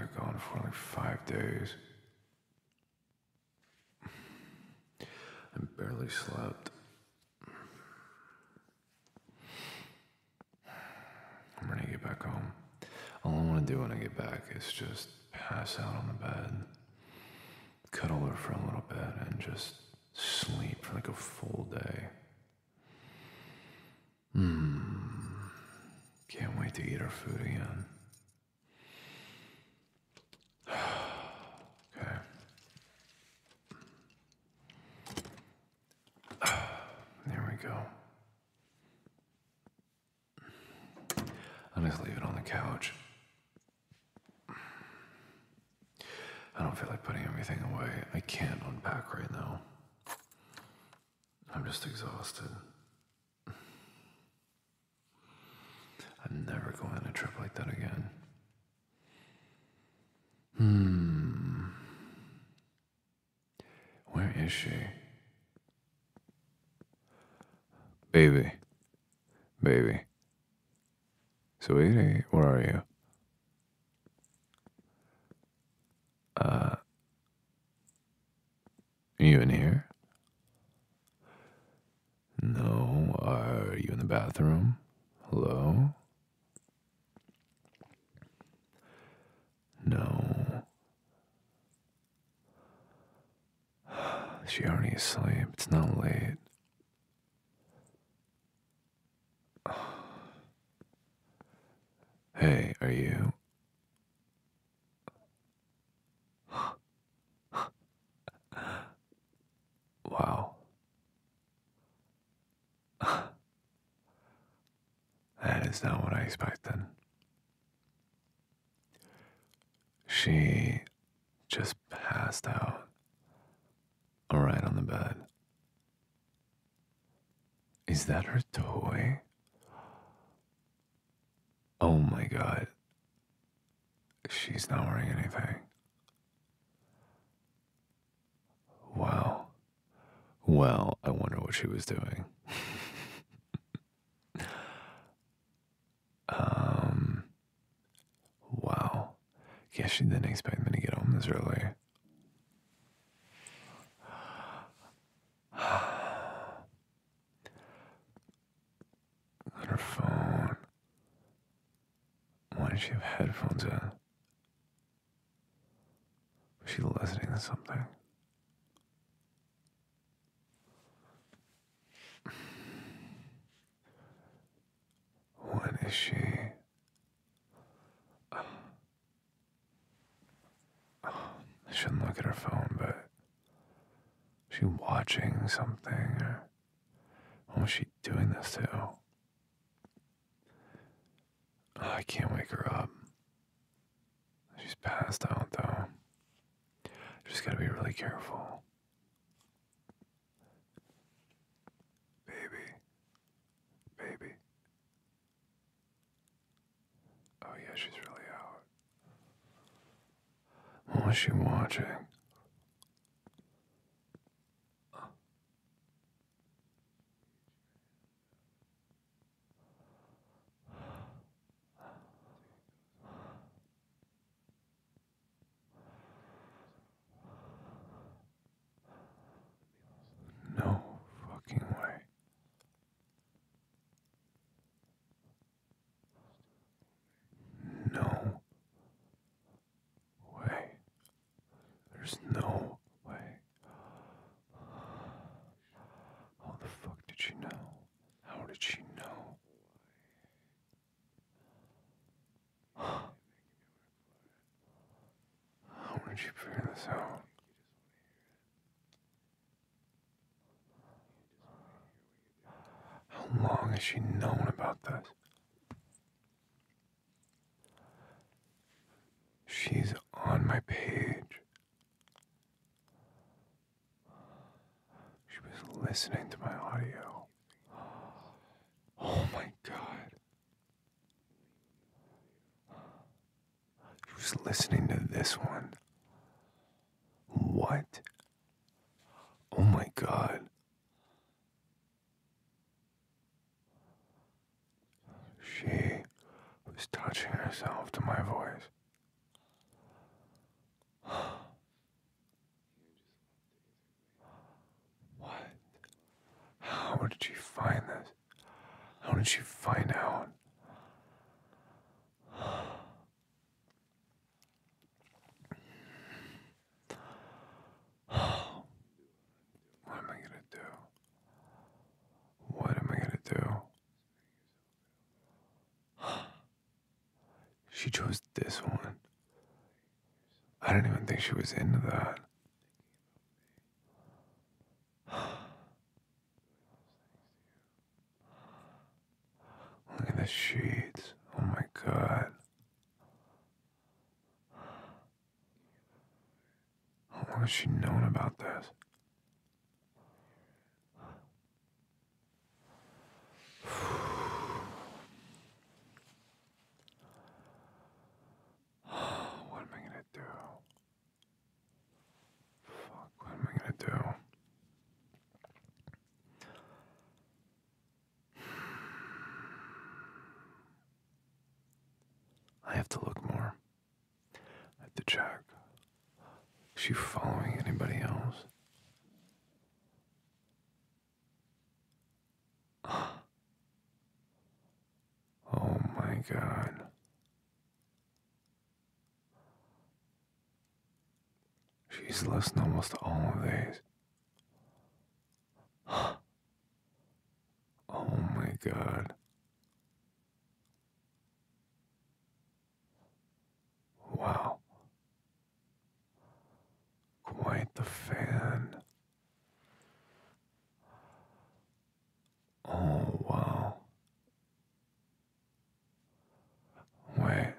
it gone for? Like five days. I barely slept. I'm ready to get back home. All I want to do when I get back is just pass out on the bed, cuddle her for a little bit, and just sleep for like a full day. Hmm. Can't wait to eat our food again. okay. There we go. I'll just leave it on the couch. I don't feel like putting everything away. I can't unpack right now. I'm just exhausted. I'm never going on a trip like that again. Hmm. Where is she? Baby. Baby. Sweetie, where are you? Uh, you in here? No. Are you in the bathroom? Hello? No. She already asleep? It's not late. Hey, are you? Wow. That is not what I expected. She just passed out right on the bed. Is that her toy? Oh my god. She's not wearing anything. Wow. Well, I wonder what she was doing. she didn't expect me to get home this early. Her phone. Why does she have headphones in? Was she listening to something? What is she? I shouldn't look at her phone, but is she watching something or what was she doing this to? Oh, I can't wake her up. She's passed out though. Just gotta be really careful. Baby. Baby. Oh, yeah, she's really out. What was she watching? No fucking way. No way. There's no way. How the fuck did she know? How did she know? She figure this out? How long has she known about this? She's on my page. She was listening to my audio. Oh my god. She was listening to this one. What? Oh my god. She was touching herself to my voice. what? How did she find this? How did she find out? She chose this one. I didn't even think she was into that. Look at the sheets. Oh my god. How long has she known about this? what am I gonna do? Fuck, what am I gonna do? I have to look more. at the check. Is she following anybody else? Oh my god. She's listened almost all of these. Oh my god. Wow. Quite the fan. Oh, wow. Wait.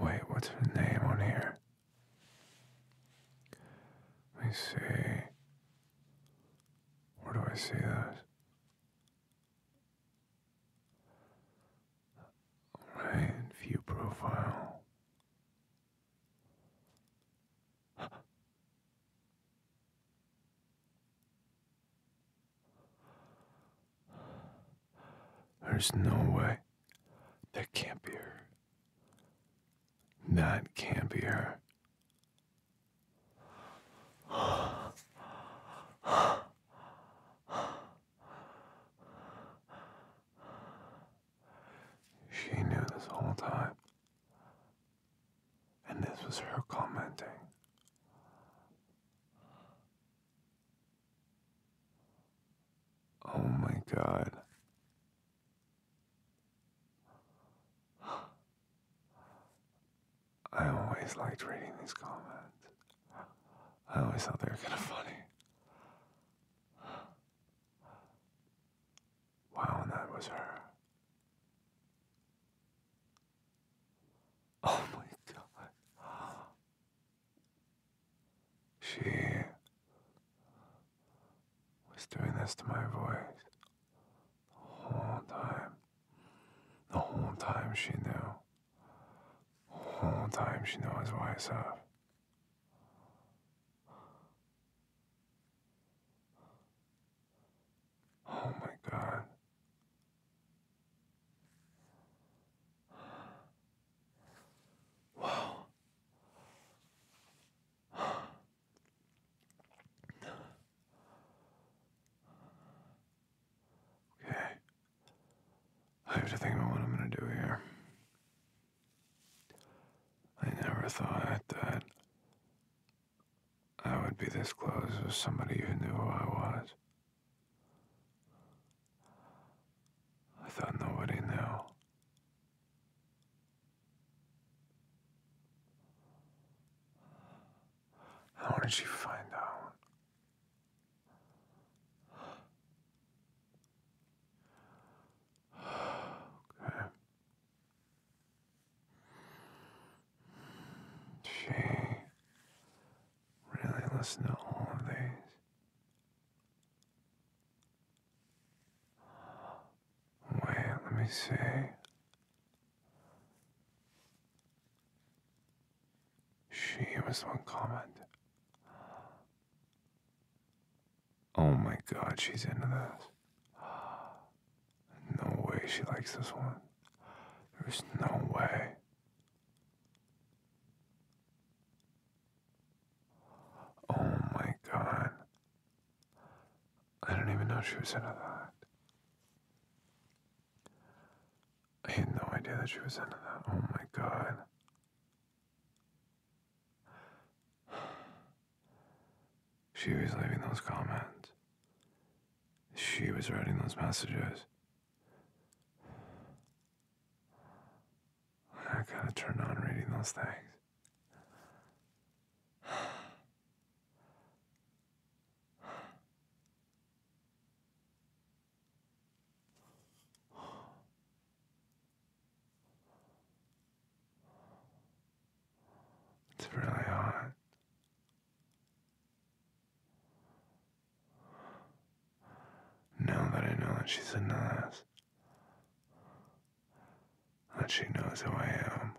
Wait, what's her name on here? Let me see. Where do I see this? Right, view profile. There's no way. That can't be her. That can't be her. She knew this whole time. And this was her commenting. Oh my god. I always liked reading these comments. I always thought they were kind of funny. Wow, and that was her. Oh my god. She was doing this to my voice the whole time. The whole time she knew. Time she knew I was YSF. Oh my god. Wow. Okay. I have to think about what I'm gonna do here. I never thought that I would be this close with somebody who knew who I was. I thought nobody knew. How did she find out? Okay. She really listened to all of these. Wait, let me see. She was the one comment. Oh my god, she's into this. No way she likes this one. There's no way. Oh my god. I don't even know she was into that. I had no idea that she was into that. Oh my god. She was leaving those comments. She was writing those messages. I gotta turn on reading those things. It's really hot. Now that I know that she's into this, that she knows who I am.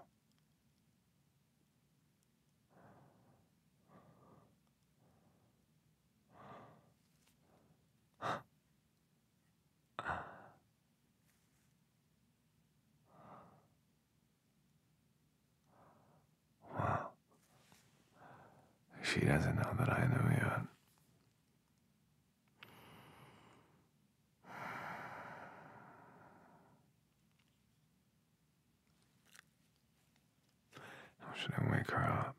Well, she doesn't know that I know yet. Should I wake her up?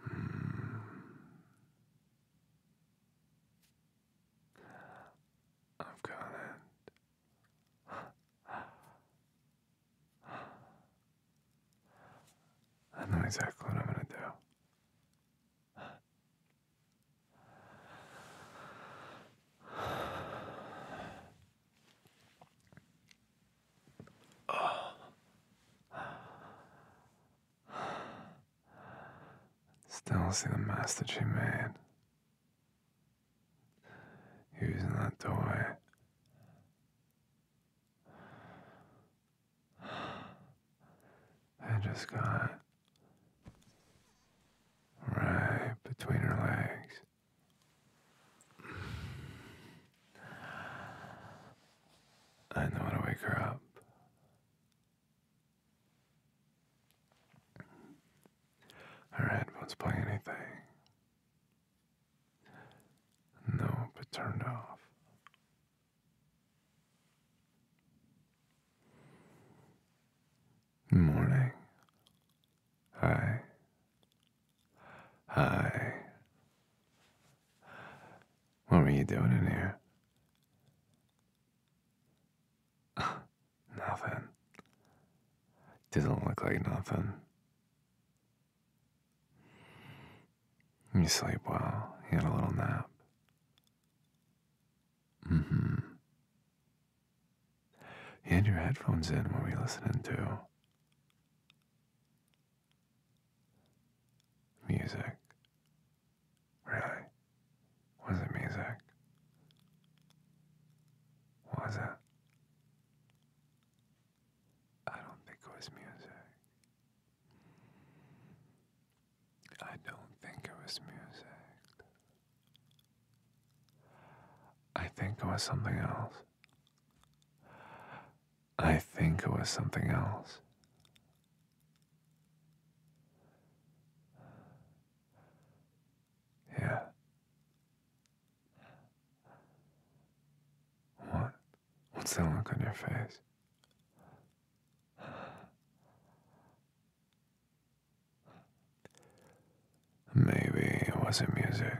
Hmm. I've got it. I know exactly what I'm gonna do. Still see the mess that she made. Using that toy. I just got right between her legs. I know how to wake her up. Her headphones play anything. No, but turned off. Morning. Hi. Hi. What were you doing in here? nothing. Doesn't look like nothing. You sleep well. You had a little nap. Mm-hmm. You had your headphones in. What were you listening to? Music. Really? Was it music? Was it? I don't think it was music. I don't think it was music. I think it was something else. I think it was something else. Yeah. What? What's that look on your face? Maybe it wasn't music.